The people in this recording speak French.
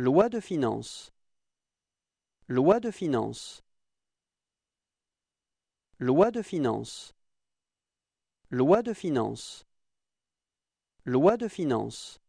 Loi de finances. Loi de finances. Loi de finances. Loi de finances. Loi de finances.